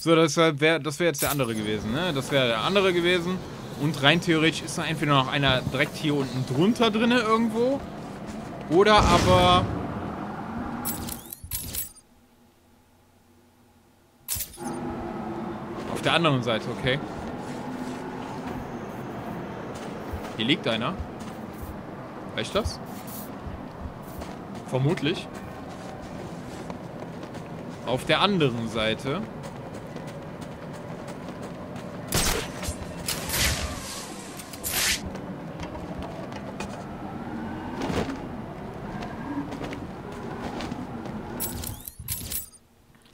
So, das wäre das wär jetzt der andere gewesen, ne? Das wäre der andere gewesen. Und rein theoretisch ist da entweder noch einer direkt hier unten drunter drin irgendwo. Oder aber... Auf der anderen Seite, okay. Hier liegt einer. Reicht das? Vermutlich. Auf der anderen Seite.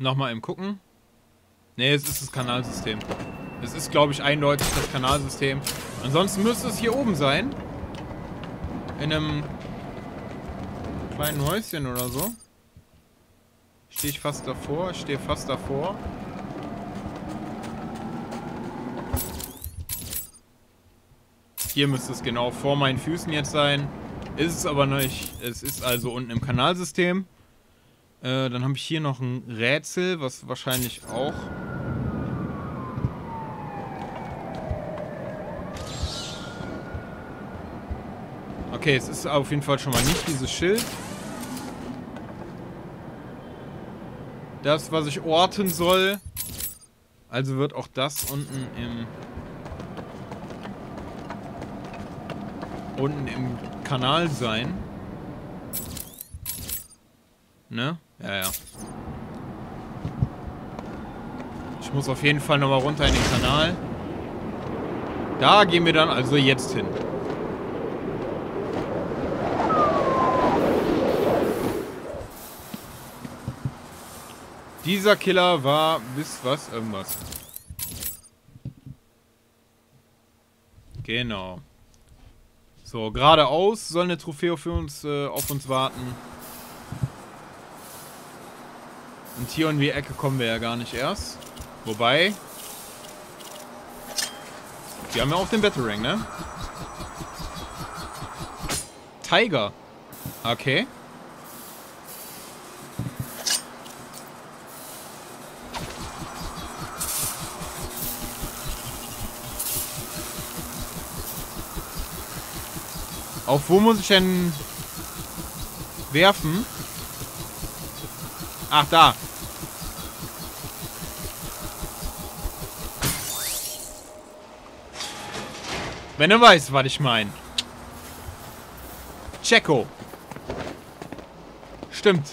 Nochmal im Gucken. Ne, es ist das Kanalsystem. Es ist, glaube ich, eindeutig das Kanalsystem. Ansonsten müsste es hier oben sein. In einem kleinen Häuschen oder so. Stehe ich fast davor. Ich stehe fast davor. Hier müsste es genau vor meinen Füßen jetzt sein. Ist es aber nicht. Es ist also unten im Kanalsystem. Äh, dann habe ich hier noch ein Rätsel, was wahrscheinlich auch... Okay, es ist auf jeden Fall schon mal nicht dieses Schild. Das, was ich orten soll. Also wird auch das unten im... Unten im Kanal sein. Ne? Ja, ja. Ich muss auf jeden Fall nochmal runter in den Kanal. Da gehen wir dann also jetzt hin. Dieser Killer war bis was? Irgendwas. Genau. So, geradeaus soll eine Trophäe für uns, äh, auf uns warten. Und hier in die Ecke kommen wir ja gar nicht erst. Wobei... Die haben ja auch den Battle Rank, ne? Tiger. Okay. Auf wo muss ich denn werfen? Ach, da. Wenn du weißt, was ich meine. Checo. Stimmt.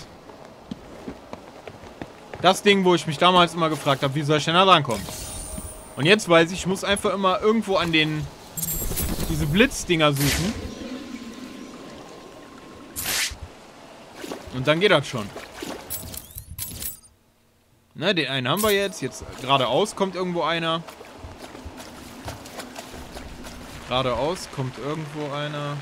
Das Ding, wo ich mich damals immer gefragt habe, wie soll ich denn da drankommen? Und jetzt weiß ich, ich muss einfach immer irgendwo an den... diese Blitzdinger suchen. Und dann geht das schon. Ne, den einen haben wir jetzt. Jetzt geradeaus kommt irgendwo einer. Geradeaus kommt irgendwo einer.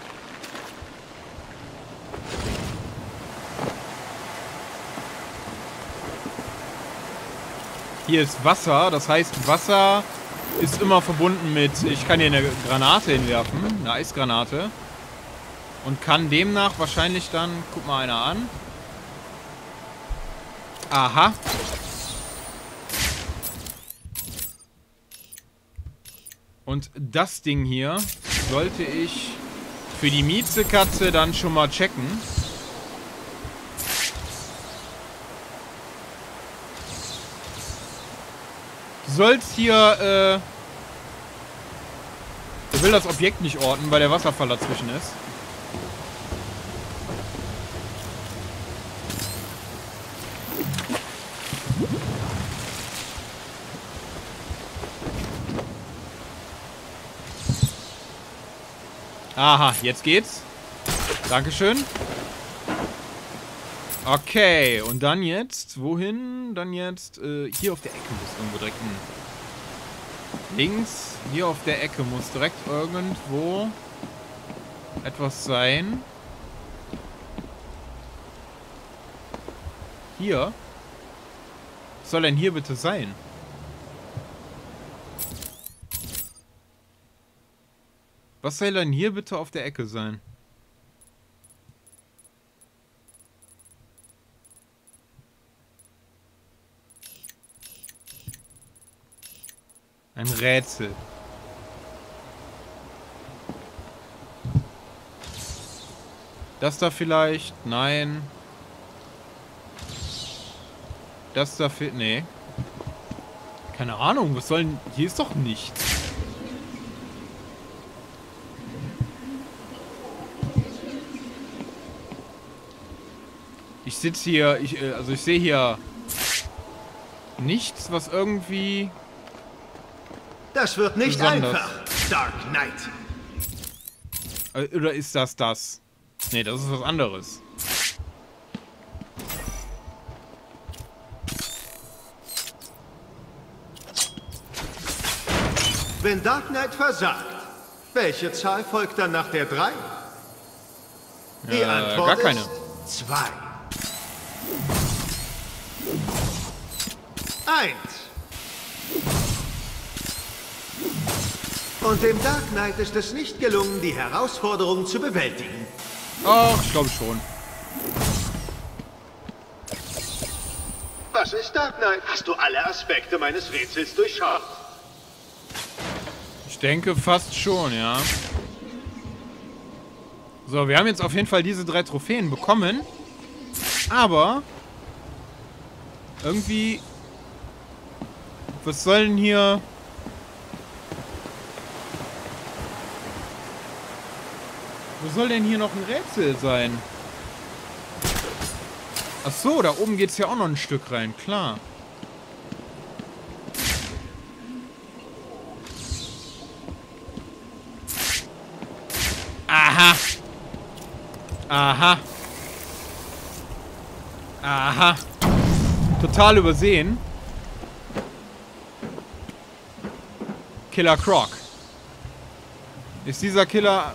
Hier ist Wasser, das heißt Wasser ist immer verbunden mit, ich kann hier eine Granate hinwerfen, eine Eisgranate. Und kann demnach wahrscheinlich dann, guck mal einer an. Aha. Und das Ding hier sollte ich für die Miezekatze dann schon mal checken. Du sollst hier, äh... Du will das Objekt nicht orten, weil der Wasserfall dazwischen ist. Aha, jetzt geht's. Dankeschön. Okay, und dann jetzt, wohin? Dann jetzt, äh, hier auf der Ecke muss irgendwo direkt ein... Links, hier auf der Ecke muss direkt irgendwo etwas sein. Hier? Was soll denn hier bitte sein? Was soll denn hier bitte auf der Ecke sein? Ein Rätsel. Das da vielleicht? Nein. Das da fehlt. Nee. Keine Ahnung, was soll denn. Hier ist doch nichts. Sitze hier, ich, äh, also ich sehe hier nichts, was irgendwie... Das wird nicht besonders. einfach, Dark Knight. Äh, oder ist das das? Nee, das ist was anderes. Wenn Dark Knight versagt, welche Zahl folgt dann nach der 3? Die äh, Antwort gar keine. ist 2. 1. Und dem Dark Knight ist es nicht gelungen, die Herausforderung zu bewältigen. Ach, ich glaube schon. Was ist Dark Knight? Hast du alle Aspekte meines Rätsels durchschaut? Ich denke fast schon, ja. So, wir haben jetzt auf jeden Fall diese drei Trophäen bekommen. Aber irgendwie was soll denn hier... Wo soll denn hier noch ein Rätsel sein? Ach so, da oben geht es ja auch noch ein Stück rein, klar. Aha. Aha. Aha. Total übersehen. Killer Croc. Ist dieser Killer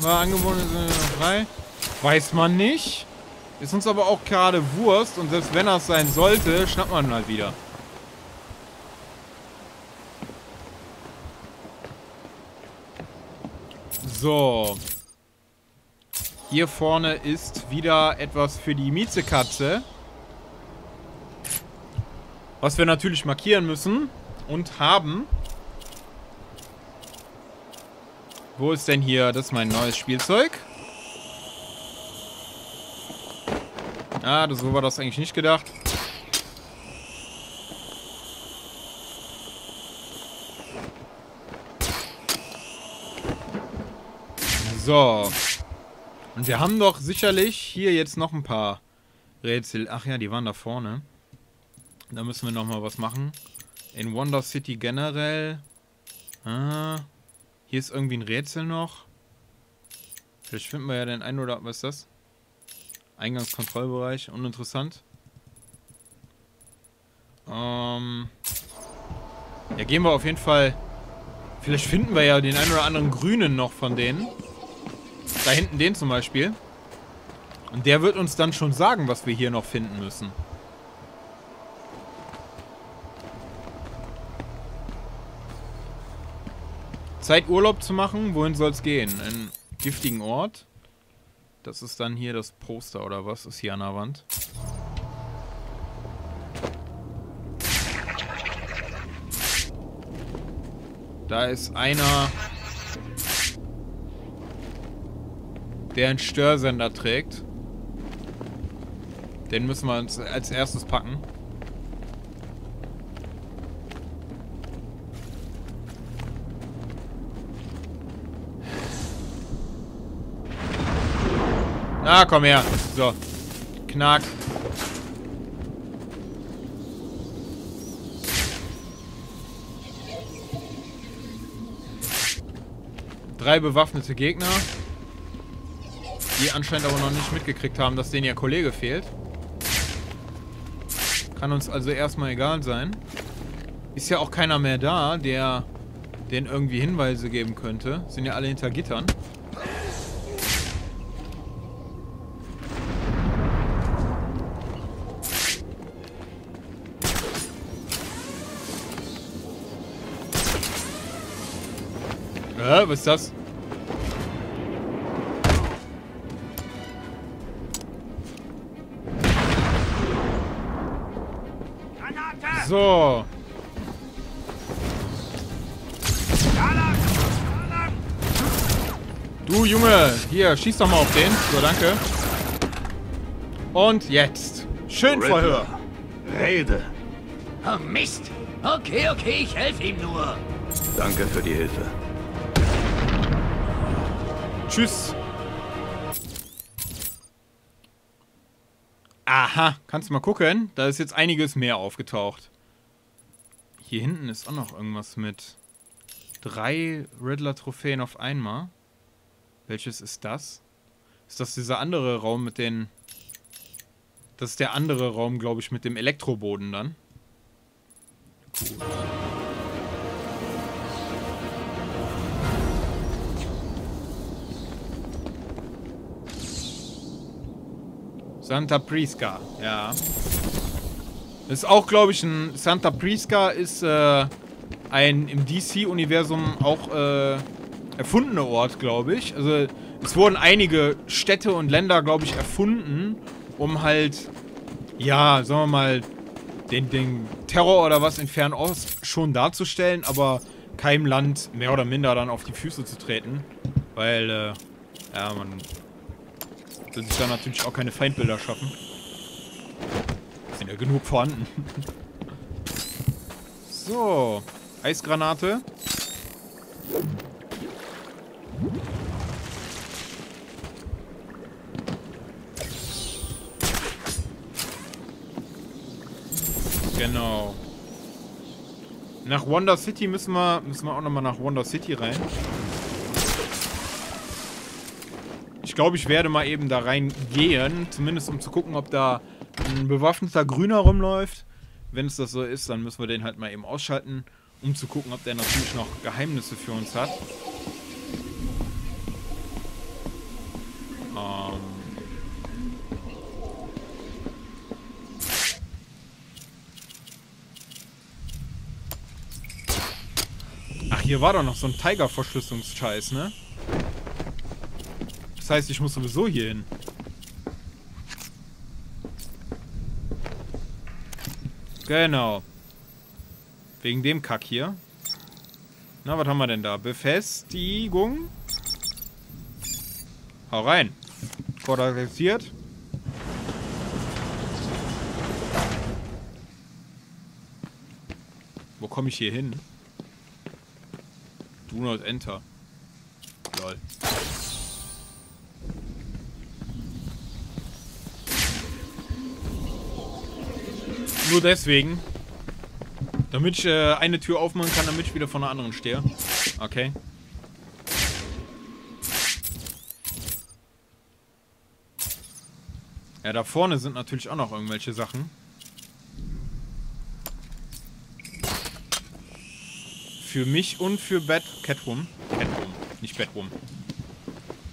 mal angebunden frei? Weiß man nicht. Ist uns aber auch gerade Wurst und selbst wenn das sein sollte, schnappt man halt wieder. So. Hier vorne ist wieder etwas für die Miezekatze. Was wir natürlich markieren müssen und haben. Wo ist denn hier? Das ist mein neues Spielzeug. Ah, so war das eigentlich nicht gedacht. So. Und wir haben doch sicherlich hier jetzt noch ein paar Rätsel. Ach ja, die waren da vorne. Da müssen wir nochmal was machen. In Wonder City generell. Ah. Hier ist irgendwie ein Rätsel noch. Vielleicht finden wir ja den einen oder... Was ist das? Eingangskontrollbereich. Uninteressant. Ähm... Ja, gehen wir auf jeden Fall... Vielleicht finden wir ja den einen oder anderen Grünen noch von denen. Da hinten den zum Beispiel. Und der wird uns dann schon sagen, was wir hier noch finden müssen. Zeit Urlaub zu machen. Wohin soll es gehen? Einen giftigen Ort. Das ist dann hier das Poster oder was ist hier an der Wand? Da ist einer, der einen Störsender trägt. Den müssen wir uns als erstes packen. Ah, komm her. So. Knack. Drei bewaffnete Gegner. Die anscheinend aber noch nicht mitgekriegt haben, dass denen ihr Kollege fehlt. Kann uns also erstmal egal sein. Ist ja auch keiner mehr da, der denen irgendwie Hinweise geben könnte. Sind ja alle hinter Gittern. Was ist das? So. Du Junge, hier, schieß doch mal auf den. So, danke. Und jetzt. Schön Riddler. Verhör. Rede. Oh Mist. Okay, okay, ich helfe ihm nur. Danke für die Hilfe. Tschüss. Aha, kannst du mal gucken? Da ist jetzt einiges mehr aufgetaucht. Hier hinten ist auch noch irgendwas mit drei Riddler-Trophäen auf einmal. Welches ist das? Ist das dieser andere Raum mit den... Das ist der andere Raum, glaube ich, mit dem Elektroboden dann. Gut. Santa Prisca, ja. Ist auch, glaube ich, ein... Santa Prisca ist äh, ein im DC-Universum auch äh, erfundener Ort, glaube ich. Also es wurden einige Städte und Länder, glaube ich, erfunden, um halt, ja, sagen wir mal, den, den Terror oder was in Fernost schon darzustellen, aber keinem Land mehr oder minder dann auf die Füße zu treten. Weil, äh, ja, man will sich da natürlich auch keine Feindbilder schaffen. Sind ja genug vorhanden. so. Eisgranate. Genau. Nach Wonder City müssen wir, müssen wir auch nochmal nach Wonder City rein. Ich glaube, ich werde mal eben da reingehen. Zumindest um zu gucken, ob da ein bewaffneter Grüner rumläuft. Wenn es das so ist, dann müssen wir den halt mal eben ausschalten. Um zu gucken, ob der natürlich noch Geheimnisse für uns hat. Ähm... Ach, hier war doch noch so ein Tiger-Verschlüsselungsscheiß, ne? Das heißt, ich muss sowieso hier hin. Genau. Wegen dem Kack hier. Na, was haben wir denn da? Befestigung. Hau rein. Quadratisiert. Wo komme ich hier hin? Do not enter. Lol. Nur deswegen. Damit ich äh, eine Tür aufmachen kann, damit ich wieder von der anderen stehe. Okay. Ja, da vorne sind natürlich auch noch irgendwelche Sachen. Für mich und für Bat Catwoman. Catwoman, nicht Batwoman.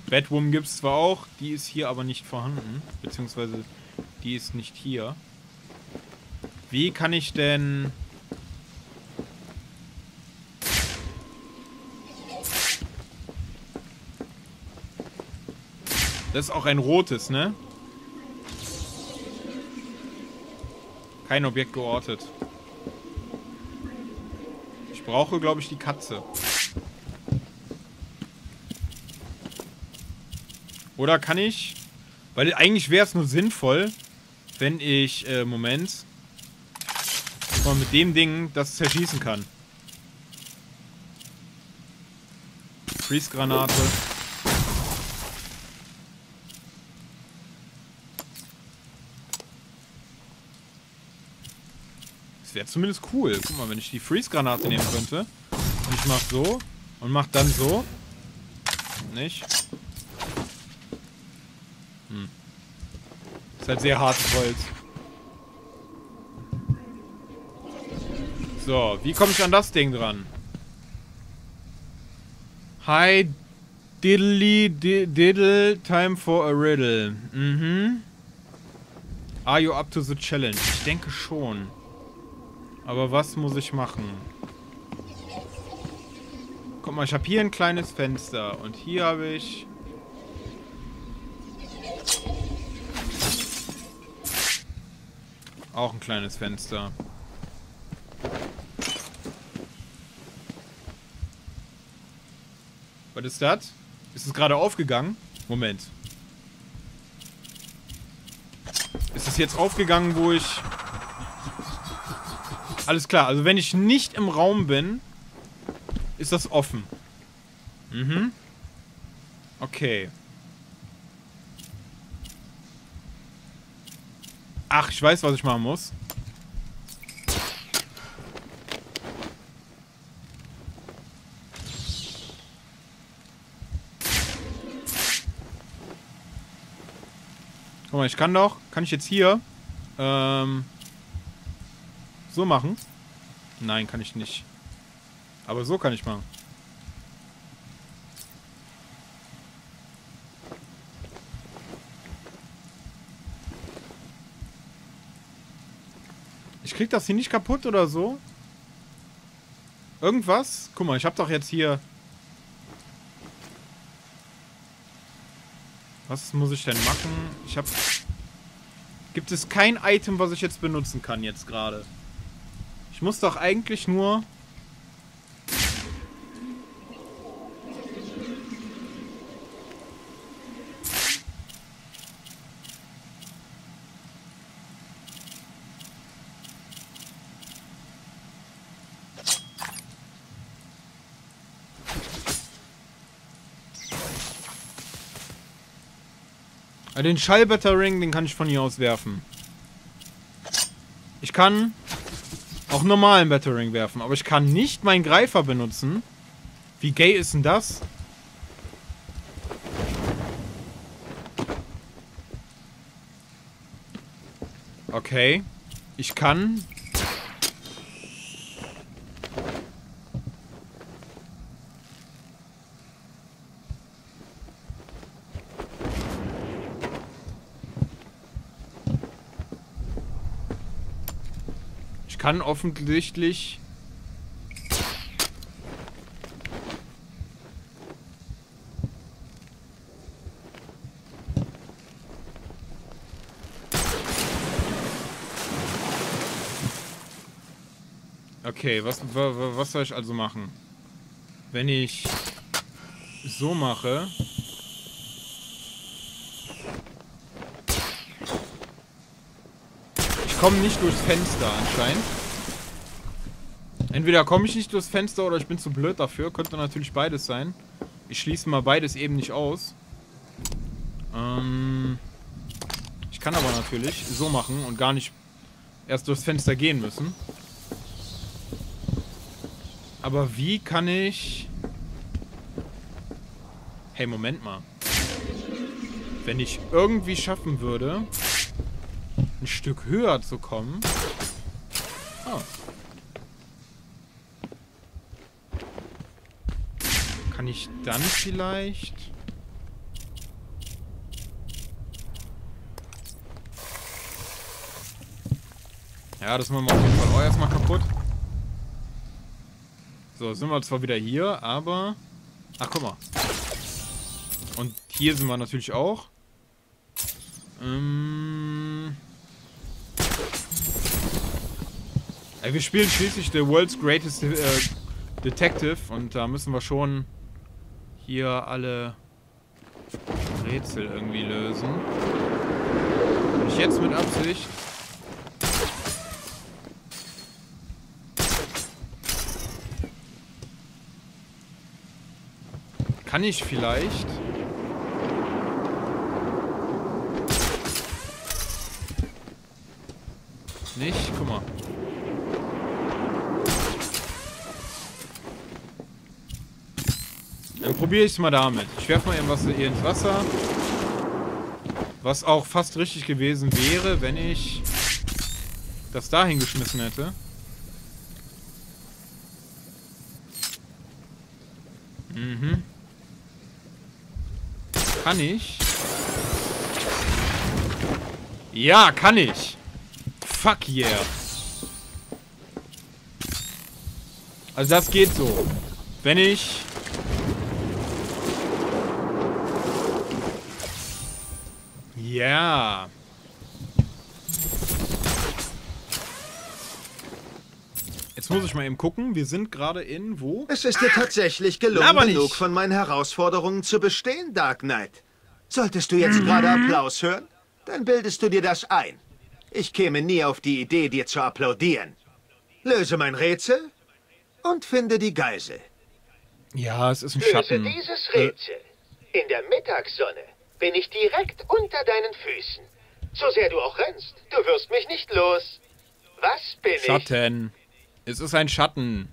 Batwoman gibt es zwar auch, die ist hier aber nicht vorhanden. Beziehungsweise die ist nicht hier. Wie kann ich denn... Das ist auch ein rotes, ne? Kein Objekt geortet. Ich brauche, glaube ich, die Katze. Oder kann ich... Weil eigentlich wäre es nur sinnvoll, wenn ich... Äh, Moment. Mal mit dem Ding das zerschießen kann. Freeze-Granate. wäre zumindest cool. Guck mal, wenn ich die Freeze-Granate nehmen könnte. Und ich mach so. Und mach dann so. Nicht. Hm. Ist halt sehr hartes Holz. So, wie komme ich an das Ding dran? Hi, diddly diddle, time for a riddle. Mhm. Are you up to the challenge? Ich denke schon. Aber was muss ich machen? Guck mal, ich habe hier ein kleines Fenster. Und hier habe ich... Auch ein kleines Fenster. Was ist das? Ist es gerade aufgegangen? Moment. Ist es jetzt aufgegangen, wo ich... Alles klar, also wenn ich nicht im Raum bin, ist das offen. Mhm. Okay. Ach, ich weiß, was ich machen muss. Guck mal, ich kann doch... Kann ich jetzt hier... Ähm... So machen? Nein, kann ich nicht. Aber so kann ich machen. Ich krieg das hier nicht kaputt oder so? Irgendwas? Guck mal, ich hab doch jetzt hier... Was muss ich denn machen? Ich hab... Gibt es kein Item, was ich jetzt benutzen kann jetzt gerade? Ich muss doch eigentlich nur... Den Schallbattering, den kann ich von hier aus werfen. Ich kann auch normalen Battering werfen, aber ich kann nicht meinen Greifer benutzen. Wie gay ist denn das? Okay. Ich kann... kann offensichtlich... Okay, was, wa- wa- was soll ich also machen? Wenn ich so mache... Ich komme nicht durchs Fenster anscheinend. Entweder komme ich nicht durchs Fenster oder ich bin zu blöd dafür. Könnte natürlich beides sein. Ich schließe mal beides eben nicht aus. Ähm, ich kann aber natürlich so machen und gar nicht erst durchs Fenster gehen müssen. Aber wie kann ich... Hey, Moment mal. Wenn ich irgendwie schaffen würde, ein Stück höher zu kommen... Oh. Kann ich dann vielleicht... Ja, das machen wir auf jeden Fall auch erstmal kaputt. So, sind wir zwar wieder hier, aber... Ach, guck mal. Und hier sind wir natürlich auch. Ähm... wir spielen schließlich The World's Greatest äh, Detective und da müssen wir schon hier alle Rätsel irgendwie lösen. Und ich jetzt mit Absicht Kann ich vielleicht... Nicht? Guck mal. Dann probiere ich es mal damit. Ich werfe mal irgendwas hier ins Wasser. Was auch fast richtig gewesen wäre, wenn ich das da hingeschmissen hätte. Mhm. Kann ich? Ja, kann ich. Fuck yeah. Also das geht so. Wenn ich... Ja. Jetzt Jetzt muss ich mal eben gucken. Wir sind gerade in wo? Es ist dir tatsächlich gelungen, nicht. genug von meinen Herausforderungen zu bestehen, Dark Knight. Solltest du jetzt gerade Applaus hören, dann bildest du dir das ein. Ich käme nie auf die Idee, dir zu applaudieren. Löse mein Rätsel und finde die Geisel. Ja, es ist ein Löse Schatten. dieses Äh, Rätsel. In der Mittagssonne bin ich direkt unter deinen Füßen. So sehr du auch rennst, du wirst mich nicht los. Was bin ich? Schatten. Es ist ein Schatten.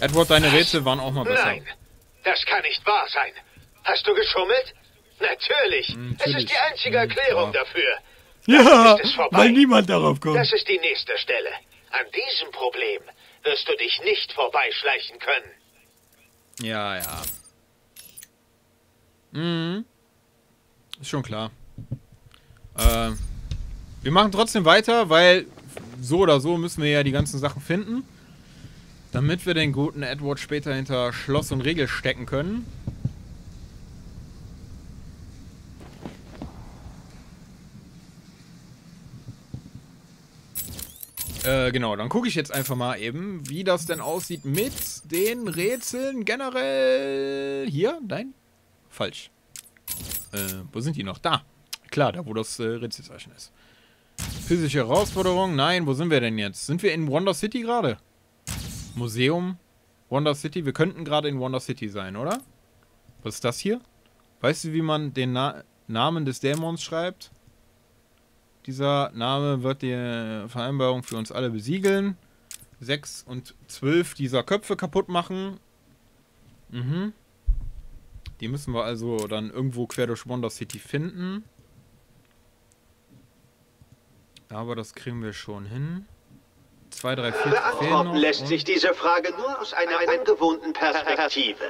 Edward, deine Rätsel waren auch mal besser. Nein, das kann nicht wahr sein. Hast du geschummelt? Natürlich. Es Natürlich. ist die einzige Hm, Erklärung ja. dafür. Ja, ist es vorbei. weil niemand darauf kommt. Das ist die nächste Stelle. An diesem Problem wirst du dich nicht vorbeischleichen können. Ja, ja. Mhm. Ist schon klar. Äh, wir machen trotzdem weiter, weil so oder so müssen wir ja die ganzen Sachen finden. Damit wir den guten Edward später hinter Schloss und Regel stecken können. Äh, genau, dann gucke ich jetzt einfach mal eben, wie das denn aussieht mit den Rätseln generell. Hier? Nein? Falsch. Äh, wo sind die noch? Da. Klar, da wo das äh, Rätselzeichen ist. Physische Herausforderung? Nein, wo sind wir denn jetzt? Sind wir in Wonder City gerade? Museum? Wonder City? Wir könnten gerade in Wonder City sein, oder? Was ist das hier? Weißt du, wie man den Na Namen des Dämons schreibt? Dieser Name wird die Vereinbarung für uns alle besiegeln. Sechs und zwölf dieser Köpfe kaputt machen. Mhm. Die müssen wir also dann irgendwo quer durch Wonder City finden. Aber das kriegen wir schon hin. Zwei, drei, vier. Beantworten lässt sich diese Frage nur aus einer ungewohnten Perspektive.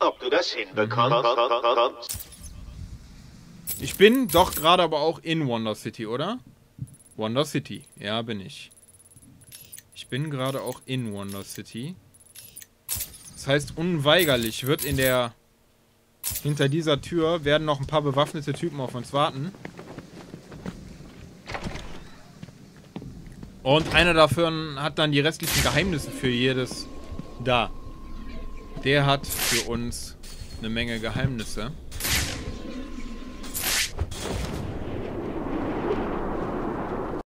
Ob du das hinbekommst? Ich bin doch gerade aber auch in Wonder City, oder? Wonder City, ja, bin ich. Ich bin gerade auch in Wonder City. Das heißt, unweigerlich wird in der... Hinter dieser Tür werden noch ein paar bewaffnete Typen auf uns warten. Und einer davon hat dann die restlichen Geheimnisse für jedes... Da. Der hat für uns eine Menge Geheimnisse.